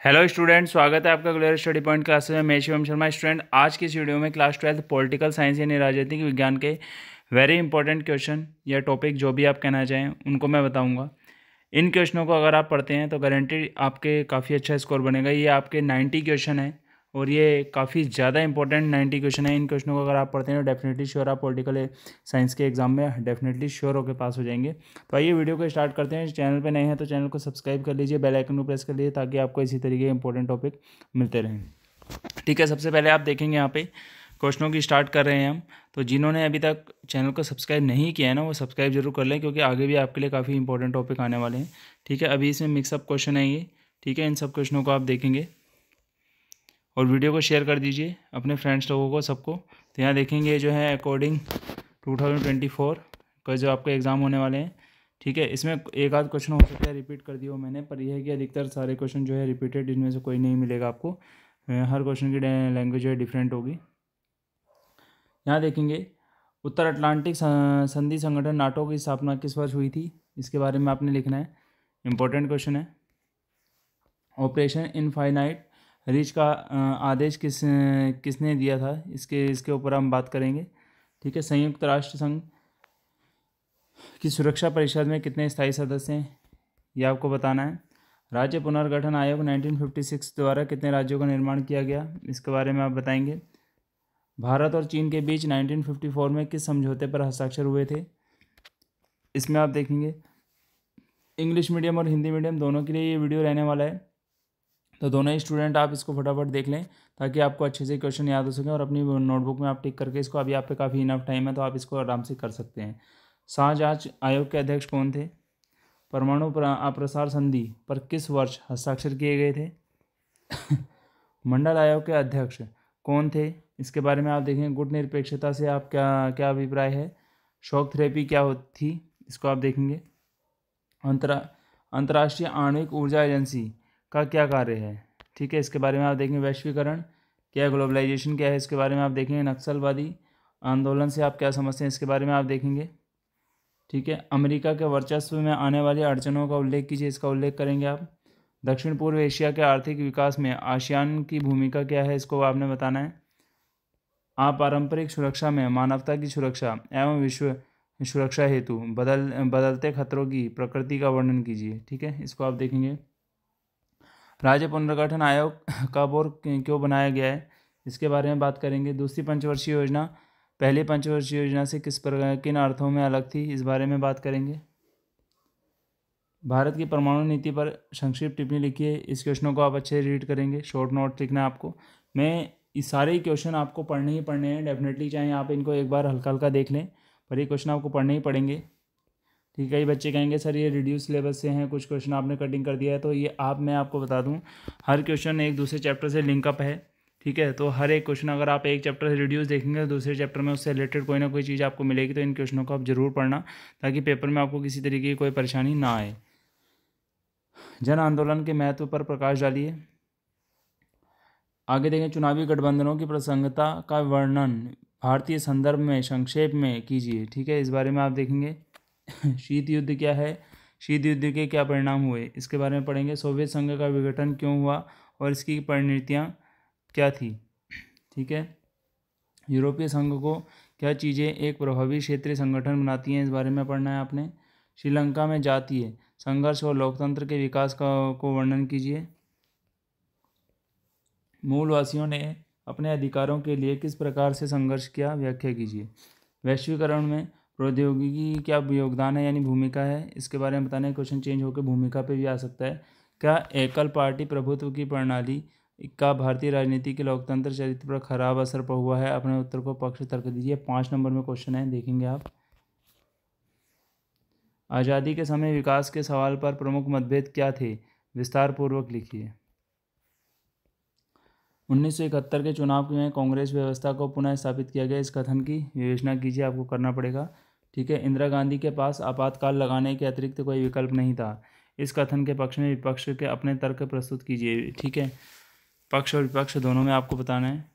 Hello student स्वागत है आपका ग्लोरियर स्टडी पॉइंट क्लास में। मैं शिवम शर्मा स्टूडेंट आज की इस वीडियो में क्लास ट्वेल्थ पॉलिटिकल साइंस यानी राजनीतिक विज्ञान के वेरी इंपॉर्टेंट क्वेश्चन या टॉपिक जो भी आप कहना चाहें, उनको मैं बताऊँगा। इन क्वेश्चनों को अगर आप पढ़ते हैं तो गारंटी आपके काफ़ी अच्छा स्कोर बनेगा। ये आपके नाइन्टी क्वेश्चन है। और ये काफ़ी ज़्यादा इंपॉर्टेंट नाइन्टी क्वेश्चन है। इन क्वेश्चनों को अगर आप पढ़ते हैं तो डेफिनेटली श्योर आप पॉलिटिकल साइंस के एग्ज़ाम में डेफिनेटली श्योर होकर पास हो जाएँगे। तो आइए वीडियो को स्टार्ट करते हैं। चैनल पर नए हैं तो चैनल को सब्सक्राइब कर लीजिए बेल आइकन को प्रेस कर लीजिए, ताकि आपको इसी तरीके के इंपॉर्टेंट टॉपिक मिलते रहें। ठीक है, सबसे पहले आप देखेंगे यहाँ पे क्वेश्चनों की स्टार्ट कर रहे हैं हम। तो जिन्होंने अभी तक चैनल को सब्सक्राइब नहीं किया है ना, वो सब्सक्राइब ज़रूर कर लें, क्योंकि आगे भी आपके लिए काफ़ी इंपॉर्टेंट टॉपिक आने वाले हैं। ठीक है, अभी इसमें मिक्सअप क्वेश्चन है ये ठीक है, इन सब क्वेश्चनों को आप देखेंगे। और वीडियो को शेयर कर दीजिए अपने फ्रेंड्स लोगों को, सबको। तो यहाँ देखेंगे जो है according to thousand twenty four का जो आपके एग्ज़ाम होने वाले हैं। ठीक है, इसमें एक आध क्वेश्चन हो सकता है रिपीट कर दिया मैंने, पर यह है कि अधिकतर सारे क्वेश्चन जो है रिपीटेड इनमें से कोई नहीं मिलेगा आपको। हर क्वेश्चन की लैंग्वेज जो है डिफरेंट होगी। यहाँ देखेंगे, उत्तर अटलांटिक संधि संगठन नाटो की स्थापना किस वर्ष हुई थी? इसके बारे में आपने लिखना है। इंपॉर्टेंट क्वेश्चन है। ऑपरेशन इनफाइनाइट रिच का आदेश किस, किसने दिया था? इसके इसके ऊपर हम बात करेंगे। ठीक है, संयुक्त राष्ट्र संघ की सुरक्षा परिषद में कितने स्थायी सदस्य हैं? ये आपको बताना है। राज्य पुनर्गठन आयोग 1956 द्वारा कितने राज्यों का निर्माण किया गया? इसके बारे में आप बताएँगे। भारत और चीन के बीच 1954 में किस समझौते पर हस्ताक्षर हुए थे? इसमें आप देखेंगे। इंग्लिश मीडियम और हिंदी मीडियम दोनों के लिए ये वीडियो रहने वाला है। तो दोनों ही स्टूडेंट आप इसको फटाफट देख लें, ताकि आपको अच्छे से क्वेश्चन याद हो सकें और अपनी नोटबुक में आप टिक करके इसको, अभी आप पे काफ़ी इनफ टाइम है तो आप इसको आराम से कर सकते हैं। शाहजहाज आयोग के अध्यक्ष कौन थे? परमाणु अप्रसार संधि पर किस वर्ष हस्ताक्षर किए गए थे? मंडल आयोग के अध्यक्ष कौन थे? इसके बारे में आप देखें, गुट निरपेक्षता से आप क्या क्या अभिप्राय है? शॉक थेरेपी क्या होती थी? इसको आप देखेंगे। अंतरा, अंतर्राष्ट्रीय आणविक ऊर्जा एजेंसी का क्या कार्य है? ठीक है, इसके बारे में आप देखेंगे वैश्वीकरण। क्या ग्लोबलाइजेशन क्या है? इसके बारे में आप देखेंगे नक्सलवादी आंदोलन से आप क्या समझते हैं? इसके बारे में आप देखेंगे। ठीक है, अमेरिका के वर्चस्व में आने वाली अड़चनों का उल्लेख कीजिए। इसका उल्लेख करेंगे आप। दक्षिण पूर्व एशिया के आर्थिक विकास में आशियान की भूमिका क्या है? इसको आपने बताना है। आप पारंपरिक सुरक्षा में मानवता की सुरक्षा एवं विश्व सुरक्षा हेतु बदल, बदलते खतरों की प्रकृति का वर्णन कीजिए। ठीक है, इसको आप देखेंगे। राज्य पुनर्गठन आयोग कब और क्यों बनाया गया है? इसके बारे में बात करेंगे। दूसरी पंचवर्षीय योजना, पहली पंचवर्षीय योजना से किस प्रकार, किन अर्थों में अलग थी, इस बारे में बात करेंगे। भारत की परमाणु नीति पर संक्षिप्त टिप्पणी लिखिए। इस क्वेश्चनों को आप अच्छे रीड करेंगे। शॉर्ट नोट लिखना आपको। मैं इस सारे ही क्वेश्चन आपको पढ़ने ही पढ़ने हैं। डेफिनेटली चाहे आप इनको एक बार हल्का हल्का देख लें, पर ये क्वेश्चन आपको पढ़ने ही पड़ेंगे है कई बच्चे कहेंगे, सर, ये रिड्यूस सिलेबस से हैं, कुछ क्वेश्चन आपने कटिंग कर दिया है। तो ये आप, मैं आपको बता दूँ, हर क्वेश्चन एक दूसरे चैप्टर से लिंकअप है, ठीक है? तो हर एक क्वेश्चन अगर आप एक चैप्टर से रिड्यूस देखेंगे तो दूसरे चैप्टर में उससे रिलेटेड कोई ना कोई चीज़ आपको मिलेगी। तो इन क्वेश्चनों को आप ज़रूर पढ़ना, ताकि पेपर में आपको किसी तरीके की कोई परेशानी ना आए। जन आंदोलन के महत्व पर प्रकाश डालिए। आगे देखें, चुनावी गठबंधनों की प्रसंगता का वर्णन, भारतीय संदर्भ में, संक्षेप में कीजिए, ठीक है? इस बारे में आप देखेंगे। शीत युद्ध क्या है? शीत युद्ध के क्या परिणाम हुए? इसके बारे में पढ़ेंगे। सोवियत संघ का विघटन क्यों हुआ और इसकी परिणतियाँ क्या थी? ठीक है? यूरोपीय संघ को क्या चीज़ें एक प्रभावी क्षेत्रीय संगठन बनाती हैं? इस बारे में पढ़ना है आपने। श्रीलंका में जातीय संघर्ष और लोकतंत्र के विकास का, को वर्णन कीजिए। मूलवासियों ने अपने अधिकारों के लिए किस प्रकार से संघर्ष किया? व्याख्या कीजिए। वैश्वीकरण में प्रौद्योगिकी क्या योगदान है यानी भूमिका है? इसके बारे में बताने क्वेश्चन चेंज होकर भूमिका पे भी आ सकता है। क्या एकल पार्टी प्रभुत्व की प्रणाली का भारतीय राजनीति के लोकतंत्र चरित्र पर खराब असर पर हुआ है? अपने उत्तर को पक्ष तर्क दीजिए। पाँच नंबर में क्वेश्चन है, देखेंगे आप। आज़ादी के समय विकास के सवाल पर प्रमुख मतभेद क्या थे? विस्तार पूर्वक लिखिए। उन्नीस सौ इकहत्तर के चुनाव में कांग्रेस व्यवस्था को पुनः स्थापित किया गया। इस कथन की विवेचना कीजिए, आपको करना पड़ेगा। ठीक है? इंदिरा गांधी के पास आपातकाल लगाने के अतिरिक्त कोई विकल्प नहीं था। इस कथन के पक्ष में विपक्ष के अपने तर्क प्रस्तुत कीजिए, ठीक है? पक्ष और विपक्ष दोनों में आपको बताना है।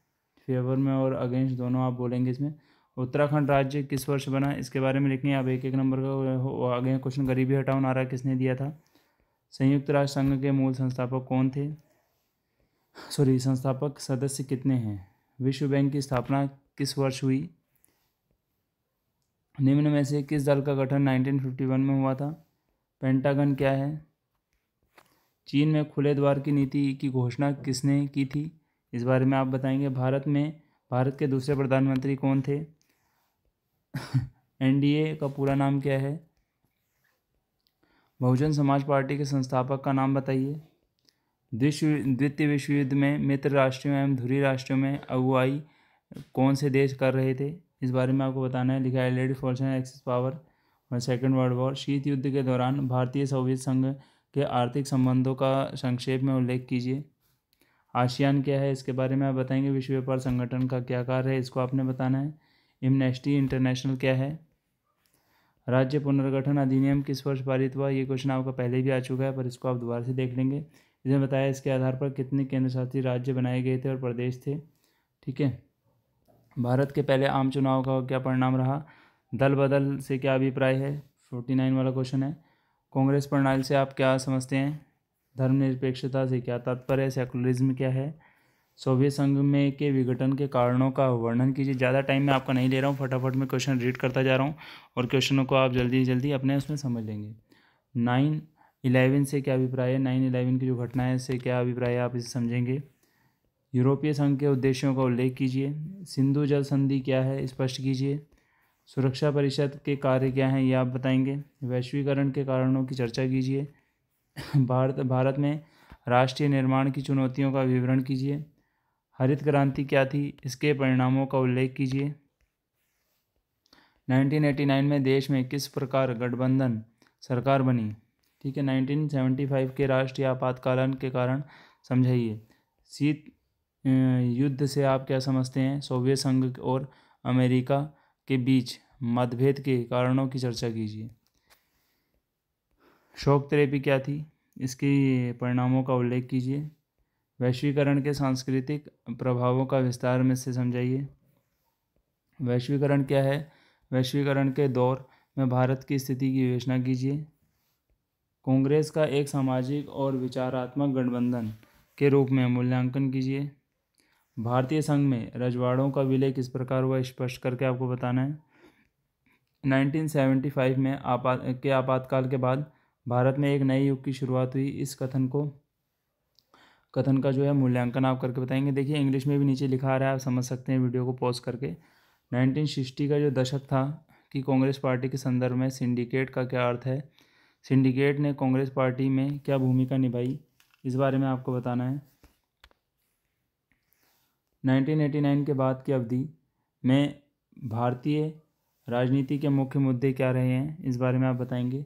फेवर में और अगेंस्ट दोनों आप बोलेंगे इसमें। उत्तराखंड राज्य किस वर्ष बना? इसके बारे में लिखनी है। आप एक एक नंबर का आगे क्वेश्चन गरीबी हटाओ, नारा किसने दिया था? संयुक्त राष्ट्र संघ के मूल संस्थापक कौन थे? सॉरी, संस्थापक सदस्य कितने हैं? विश्व बैंक की स्थापना किस वर्ष हुई? निम्न में से किस दल का गठन 1951 में हुआ था? पेंटागन क्या है? चीन में खुले द्वार की नीति की घोषणा किसने की थी? इस बारे में आप बताएँगे। भारत में, भारत के दूसरे प्रधानमंत्री कौन थे? एनडीए का पूरा नाम क्या है? बहुजन समाज पार्टी के संस्थापक का नाम बताइए। विश्व द्वितीय विश्व युद्ध में मित्र राष्ट्रों एवं धुरी राष्ट्रों में अगुवाई कौन से देश कर रहे थे? इस बारे में आपको बताना है। लिखा है लेडी फॉर्चन एक्सिस पावर और सेकेंड वर्ल्ड वॉर शीत युद्ध के दौरान भारतीय सोवियत संघ के आर्थिक संबंधों का संक्षेप में उल्लेख कीजिए। आशियान क्या है? इसके बारे में आप बताएँगे। विश्व व्यापार संगठन का क्या कार्य है? इसको आपने बताना है। इमनेस्टी इंटरनेशनल क्या है? राज्य पुनर्गठन अधिनियम किस वर्ष पारित हुआ? ये क्वेश्चन आपका पहले भी आ चुका है, पर इसको आप दोबारा से देख लेंगे। इसमें बताया, इसके आधार पर कितने केंद्र शासित राज्य बनाए गए थे और प्रदेश थे? ठीक है। भारत के पहले आम चुनाव का क्या परिणाम रहा? दल बदल से क्या अभिप्राय है? फोर्टी नाइन वाला क्वेश्चन है। कांग्रेस प्रणाली से आप क्या समझते हैं? धर्मनिरपेक्षता से क्या तात्पर्य? है सेकुलरिज्म क्या है? सोवियत संघ में के विघटन के कारणों का वर्णन कीजिए। ज़्यादा टाइम मैं आपका नहीं ले रहा हूँ। फटाफट मैं क्वेश्चन रीड करता जा रहा हूँ और क्वेश्चनों को आप जल्दी जल्दी अपने उसमें समझ लेंगे। नाइन इलेवन से क्या अभिप्राय है? नाइन इलेवन की जो घटना है इससे क्या अभिप्राय है आप इसे समझेंगे? यूरोपीय संघ के उद्देश्यों का उल्लेख कीजिए। सिंधु जल संधि क्या है, स्पष्ट कीजिए। सुरक्षा परिषद के कार्य क्या हैं, ये आप बताएँगे। वैश्वीकरण के कारणों की चर्चा कीजिए। भारत भारत में राष्ट्रीय निर्माण की चुनौतियों का विवरण कीजिए। हरित क्रांति क्या थी, इसके परिणामों का उल्लेख कीजिए। 1989 में देश में किस प्रकार गठबंधन सरकार बनी? ठीक है 1975 के राष्ट्रीय आपातकालन के कारण समझाइए। शीत युद्ध से आप क्या समझते हैं? सोवियत संघ और अमेरिका के बीच मतभेद के कारणों की चर्चा कीजिए। शोक थेरेपी क्या थी? इसके परिणामों का उल्लेख कीजिए। वैश्वीकरण के सांस्कृतिक प्रभावों का विस्तार में से समझाइए। वैश्वीकरण क्या है? वैश्वीकरण के दौर में भारत की स्थिति की विवेचना कीजिए। कांग्रेस का एक सामाजिक और विचारात्मक गठबंधन के रूप में मूल्यांकन कीजिए। भारतीय संघ में रजवाड़ों का विलय किस प्रकार हुआ स्पष्ट करके आपको बताना है। 1975 में आपात के आपातकाल के बाद भारत में एक नए युग की शुरुआत हुई। इस कथन को, कथन का जो है मूल्यांकन आप करके बताएँगे। देखिए, इंग्लिश में भी नीचे लिखा आ रहा है, आप समझ सकते हैं वीडियो को पॉज करके। नाइनटीन सिक्सटी का जो दशक था कि कांग्रेस पार्टी के संदर्भ में सिंडिकेट का क्या अर्थ है, सिंडिकेट ने कांग्रेस पार्टी में क्या भूमिका निभाई, इस बारे में आपको बताना है। 1989 के बाद की अवधि में भारतीय राजनीति के मुख्य मुद्दे क्या रहे हैं, इस बारे में आप बताएँगे।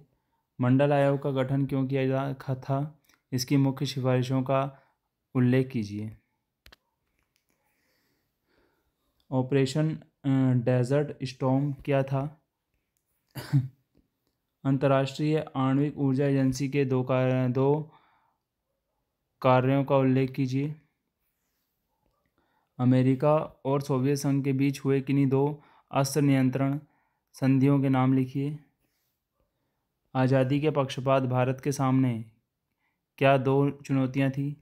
मंडल आयोग का गठन क्यों किया जा था, इसकी मुख्य सिफारिशों का उल्लेख कीजिए। ऑपरेशन डेजर्ट स्टॉम क्या था? अंतर्राष्ट्रीय आणविक ऊर्जा एजेंसी के दो कार्य दो कार्यों का उल्लेख कीजिए। अमेरिका और सोवियत संघ के बीच हुए किन्हीं दो अस्त्र नियंत्रण संधियों के नाम लिखिए। आज़ादी के पक्षपात भारत के सामने, क्या दो चुनौतियाँ थी?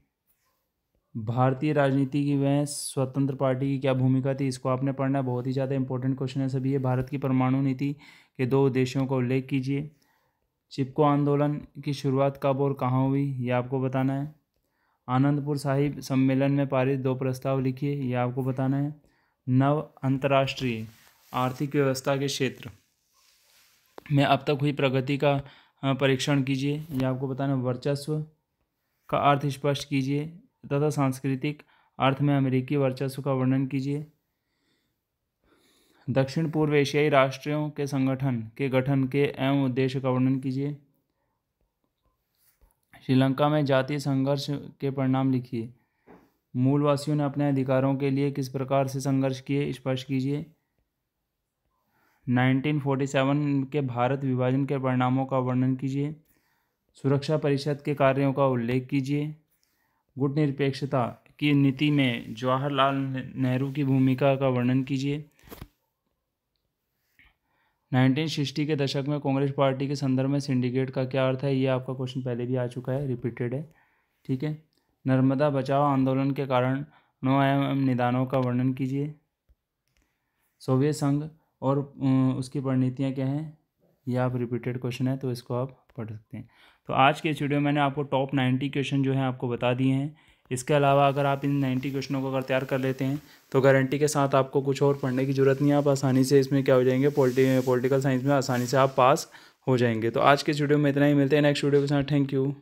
भारतीय राजनीति की वह स्वतंत्र पार्टी की क्या भूमिका थी? इसको आपने पढ़ना बहुत ही ज़्यादा इंपॉर्टेंट क्वेश्चन है सभी। ये भारत की परमाणु नीति के दो उद्देश्यों का उल्लेख कीजिए। चिपको आंदोलन की शुरुआत कब और कहाँ हुई, ये आपको बताना है। आनंदपुर साहिब सम्मेलन में पारित दो प्रस्ताव लिखिए, ये आपको बताना है। नव अंतर्राष्ट्रीय आर्थिक व्यवस्था के क्षेत्र। में अब तक हुई प्रगति का परीक्षण कीजिए, ये आपको बताना है। वर्चस्व का अर्थ स्पष्ट कीजिए तथा सांस्कृतिक अर्थ में अमेरिकी वर्चस्व का वर्णन कीजिए। दक्षिण पूर्व एशियाई राष्ट्रों के संगठन के गठन के एवं उद्देश्य का वर्णन कीजिए। श्रीलंका में जातीय संघर्ष के परिणाम लिखिए। मूलवासियों ने अपने अधिकारों के लिए किस प्रकार से संघर्ष किए, स्पष्ट कीजिए। 1947 के भारत विभाजन के परिणामों का वर्णन कीजिए। सुरक्षा परिषद के कार्यों का उल्लेख कीजिए। गुट निरपेक्षता की नीति में जवाहरलाल नेहरू की भूमिका का वर्णन कीजिए। 1960 के दशक में कांग्रेस पार्टी के संदर्भ में सिंडिकेट का क्या अर्थ है? ये आपका क्वेश्चन पहले भी आ चुका है, रिपीटेड है, ठीक है? नर्मदा बचाओ आंदोलन के कारण नौ एम निदानों का वर्णन कीजिए। सोवियत संघ और उसकी परिणतियाँ क्या हैं? ये आप रिपीटेड क्वेश्चन है तो इसको आप पढ़ सकते हैं। तो आज के इस वीडियो में मैंने आपको टॉप नाइन्टी क्वेश्चन जो है आपको बता दिए हैं। इसके अलावा अगर आप इन नाइन्टी क्वेश्चनों को अगर तैयार कर लेते हैं तो गारंटी के साथ आपको कुछ और पढ़ने की ज़रूरत नहीं है। आप आसानी से इसमें क्या हो जाएँगे? पोलिटिकल साइंस में आसानी से आप पास हो जाएँगे। तो आज के वीडियो में इतना ही। मिलते हैं नेक्स्ट वीडियो के साथ। Thank you